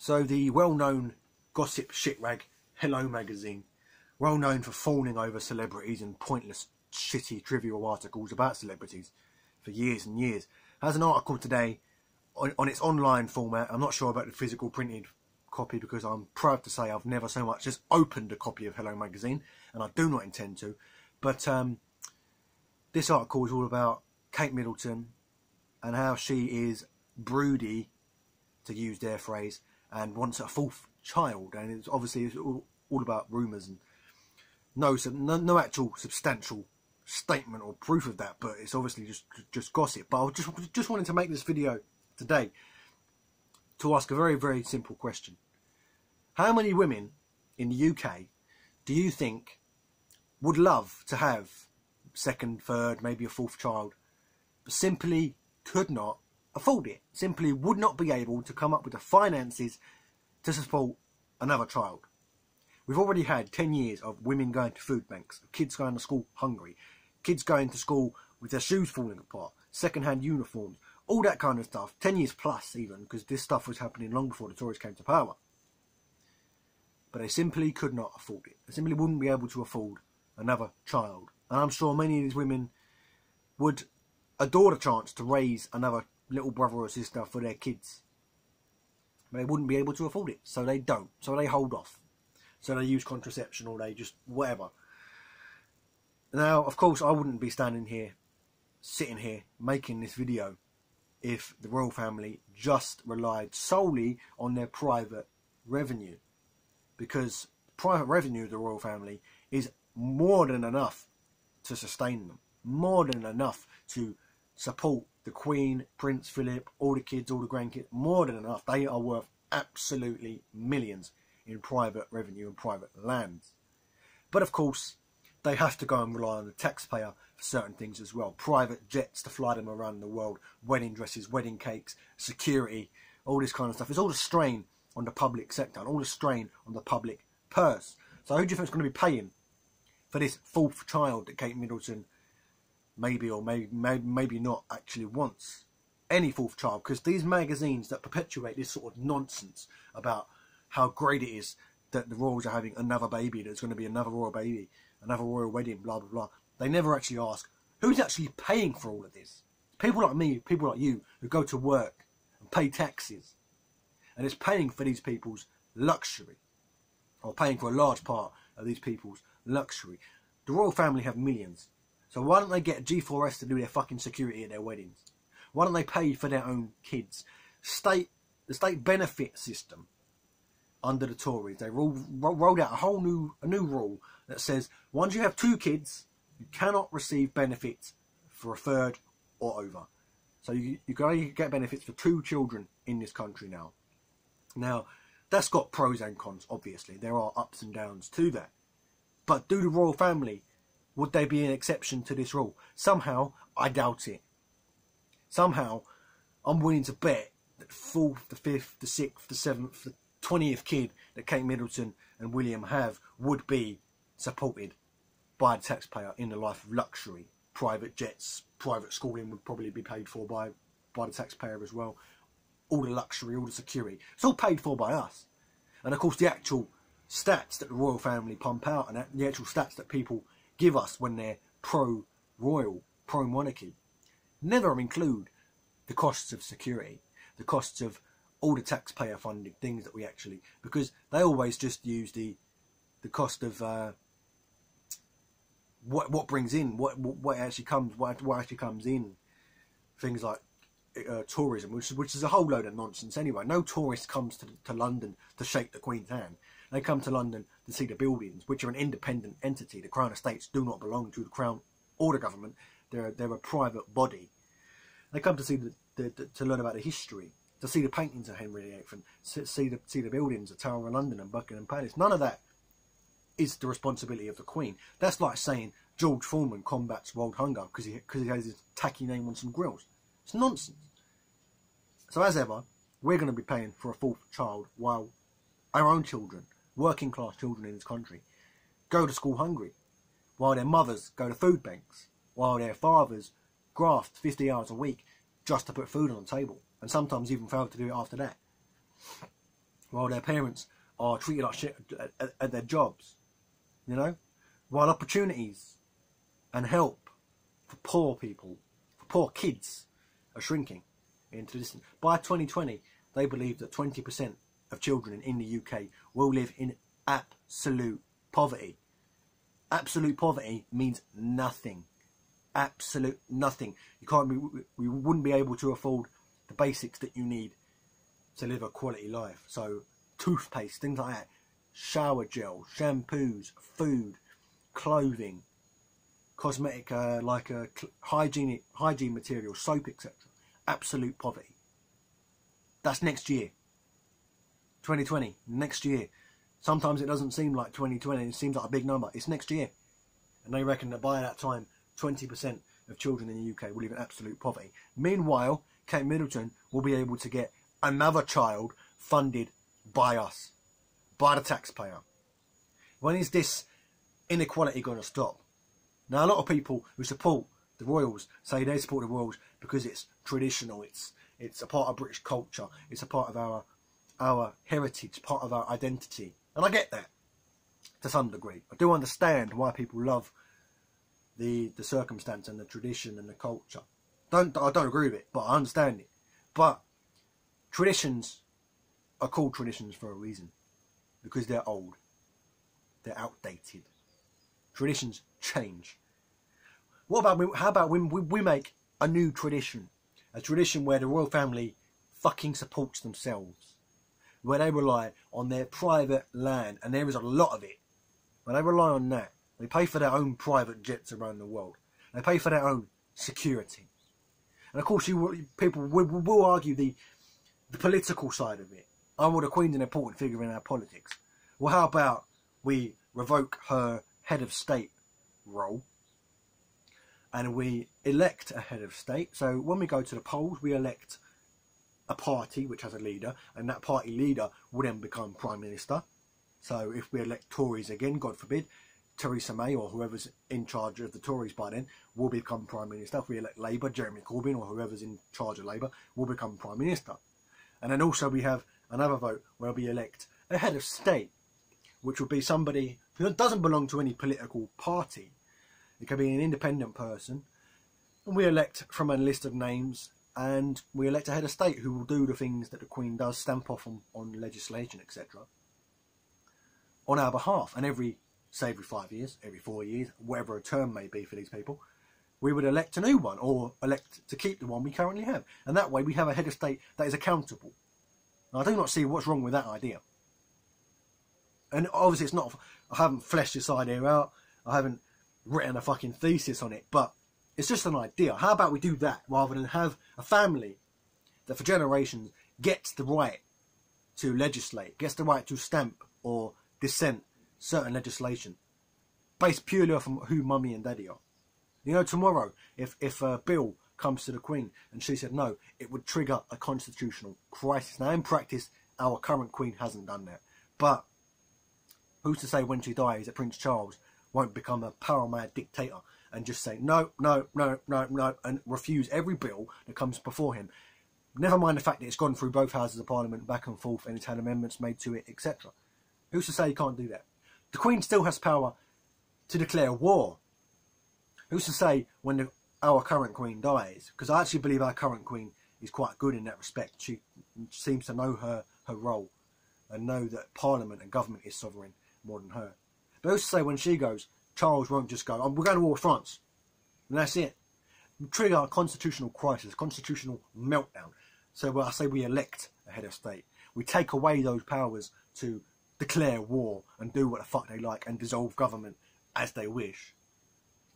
So the well-known gossip shitrag Hello magazine, well known for fawning over celebrities and pointless, shitty, trivial articles about celebrities for years and years, has an article today on, on its online format. I'm not sure about the physical printed copy because I'm proud to say I've never so much as opened a copy of Hello magazine, and I do not intend to. But um, this article is all about Kate Middleton and how she is broody, to use their phrase, and wants a fourth child. And it's obviously it's all, all about rumours and no, no, no actual substantial statement or proof of that, but it's obviously just just gossip. But I just just wanted to make this video today to ask a very very simple question: How many women in the UK do you think would love to have second, third, maybe a fourth child, but simply could not afford it? Simply would not be able to come up with the finances to support another child. We've already had 10 years of women going to food banks, kids going to school hungry, kids going to school with their shoes falling apart, second-hand uniforms, all that kind of stuff. 10 years plus even, because this stuff was happening long before the Tories came to power. But they simply could not afford it. They simply wouldn't be able to afford another child. And I'm sure many of these women would adore the chance to raise another little brother or sister for their kids. They wouldn't be able to afford it, so they don't. So they hold off. So they use contraception or they just whatever. Now, of course, I wouldn't be standing here, sitting here, making this video if the royal family just relied solely on their private revenue. Because private revenue of the royal family is more than enough to sustain them. More than enough to support the Queen, Prince Philip, all the kids, all the grandkids. More than enough. They are worth absolutely millions in private revenue and private lands. But of course, they have to go and rely on the taxpayer for certain things as well. Private jets to fly them around the world, wedding dresses, wedding cakes, security, all this kind of stuff. It's all the strain on the public sector and all the strain on the public purse. So who do you think is going to be paying for this fourth child that Kate Middleton maybe or maybe, maybe, not actually wants? Any fourth child, because these magazines that perpetuate this sort of nonsense about how great it is that the royals are having another baby, there's going to be another royal baby, another royal wedding, blah, blah, blah. They never actually ask, who's actually paying for all of this? People like me, people like you, who go to work and pay taxes. And it's paying for these people's luxury, or paying for a large part of these people's luxury. The royal family have millions. So why don't they get G4S to do their fucking security at their weddings? Why don't they pay for their own kids? State the state benefit system under the Tories. They rolled, rolled out a whole new a new rule that says once you have two kids, you cannot receive benefits for a third or over. So you, you can only get benefits for two children in this country now. Now, that's got pros and cons, obviously. There are ups and downs to that. But do the royal family, would they be an exception to this rule? Somehow, I doubt it. Somehow, I'm willing to bet that the fourth, the fifth, the sixth, the seventh, the 20th kid that Kate Middleton and William have would be supported by the taxpayer in the life of luxury. Private jets, private schooling would probably be paid for by, by the taxpayer as well. All the luxury, all the security. It's all paid for by us. And of course the actual stats that the royal family pump out and the actual stats that people give us when they're pro-royal, pro-monarchy, never include the costs of security, the costs of all the taxpayer funded things that we actually because they always just use the the cost of uh, what what brings in what what actually comes what what actually comes in. Things like uh, tourism which which is a whole load of nonsense anyway. No tourist comes to, to London to shake the Queen's hand they come to London to see the buildings which are an independent entity the Crown Estates do not belong to the Crown or the government they're they're a private body they come to see the, the, the to learn about the history to see the paintings of Henry VIII and see the see the buildings of Tower of London and Buckingham Palace. None of that is the responsibility of the Queen. That's like saying George Foreman combats world hunger because he because he has his tacky name on some grills. It's nonsense. So as ever, we're going to be paying for a fourth child while our own children, working class children in this country, go to school hungry, while their mothers go to food banks, while their fathers graft 50 hours a week just to put food on the table and sometimes even fail to do it after that. while their parents are treated like shit at, at, at their jobs. You know, while opportunities and help for poor people, for poor kids, are shrinking into distance. By 2020, they believe that 20% of children in the UK will live in absolute poverty. Absolute poverty means nothing. Absolute nothing. You can't be, we wouldn't be able to afford the basics that you need to live a quality life. So, toothpaste, things like that, shower gel, shampoos, food, clothing, cosmetic, uh, like a uh, hygiene, hygiene material, soap, etc. Absolute poverty. That's next year. 2020, next year. Sometimes it doesn't seem like 2020, it seems like a big number. It's next year. And they reckon that by that time, 20% of children in the UK will live in absolute poverty. Meanwhile, Kate Middleton will be able to get another child funded by us, by the taxpayer. When is this inequality going to stop? Now, a lot of people who support the Royals say they support the Royals because it's traditional, it's it's a part of British culture, it's a part of our our heritage, part of our identity. And I get that to some degree. I do understand why people love the the circumstance and the tradition and the culture. Don't I don't agree with it, but I understand it. But traditions are called traditions for a reason. Because they're old. They're outdated. Traditions change. What about how about when we, we make a new tradition? A tradition where the royal family fucking supports themselves where they rely on their private land, and there is a lot of it. When they rely on that, they pay for their own private jets around the world. They pay for their own security. And of course, you people will, will argue the the political side of it. Oh, well, the Queen's an important figure in our politics. Well, how about we revoke her head of state role and we elect a head of state? So when we go to the polls, we elect a party which has a leader, and that party leader will then become prime minister. So if we elect Tories again, God forbid, Theresa May or whoever's in charge of the Tories by then will become prime minister. If we elect Labour, Jeremy Corbyn or whoever's in charge of Labour will become prime minister. And then also we have another vote where we elect a head of state, which would be somebody who doesn't belong to any political party. It can be an independent person. And we elect from a list of names and we elect a head of state who will do the things that the Queen does, stamp off on, on legislation, etc., on our behalf. And every, say, every five years, every four years, whatever a term may be for these people, we would elect a new one or elect to keep the one we currently have. And that way we have a head of state that is accountable. I do not see what's wrong with that idea. And obviously, it's not, I haven't fleshed this idea out, I haven't written a fucking thesis on it, but it's just an idea. How about we do that rather than have a family that for generations gets the right to legislate, gets the right to stamp or dissent certain legislation based purely off who mummy and daddy are. You know, tomorrow, if, if a bill comes to the Queen and she said no, it would trigger a constitutional crisis. Now, in practice, our current Queen hasn't done that. But who's to say when she dies that Prince Charles won't become a power mad dictator and just say no, no, no, no, no, and refuse every bill that comes before him. Never mind the fact that it's gone through both houses of parliament back and forth and it's had amendments made to it, etc. Who's to say he can't do that? The Queen still has power to declare war. Who's to say when the, our current Queen dies? Because I actually believe our current Queen is quite good in that respect. She seems to know her, her role and know that Parliament and government is sovereign more than her. But who's to say when she goes, Charles won't just go, oh, we're going to war with France. And that's it. trigger a constitutional crisis, constitutional meltdown. So I say we elect a head of state. We take away those powers to declare war and do what the fuck they like and dissolve government as they wish.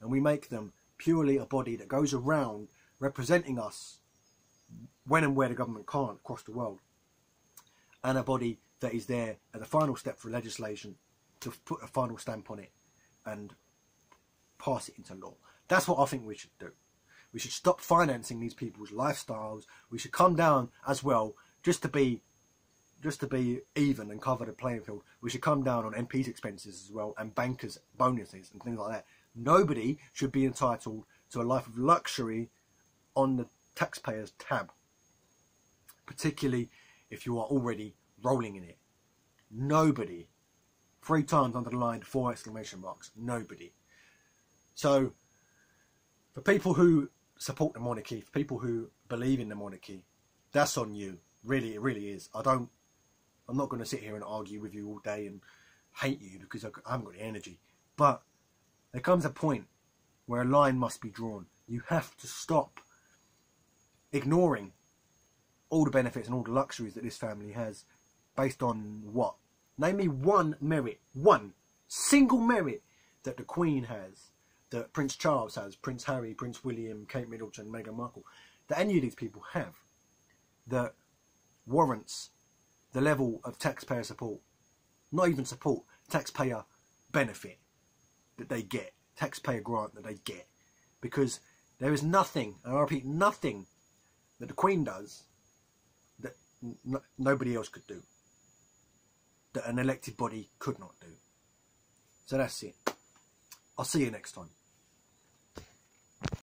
And we make them purely a body that goes around representing us when and where the government can't across the world. And a body that is there at the final step for legislation to put a final stamp on it and pass it into law. That's what I think we should do. We should stop financing these people's lifestyles. We should come down as well, just to be, just to be even and cover the playing field. We should come down on MPs' expenses as well and bankers' bonuses and things like that. Nobody should be entitled to a life of luxury on the taxpayer's tab, particularly if you are already rolling in it. Nobody. Three times underlined, four exclamation marks. Nobody. So, for people who support the monarchy, for people who believe in the monarchy, that's on you. Really, it really is. I don't. I'm not going to sit here and argue with you all day and hate you because I haven't got the energy. But there comes a point where a line must be drawn. You have to stop ignoring all the benefits and all the luxuries that this family has based on what? Name me one merit, one single merit that the Queen has, that Prince Charles has, Prince Harry, Prince William, Kate Middleton, Meghan Markle, that any of these people have that warrants the level of taxpayer support, not even support, taxpayer benefit that they get, taxpayer grant that they get. Because there is nothing, and I repeat, nothing that the Queen does that nobody else could do, that an elected body could not do. So that's it. I'll see you next time.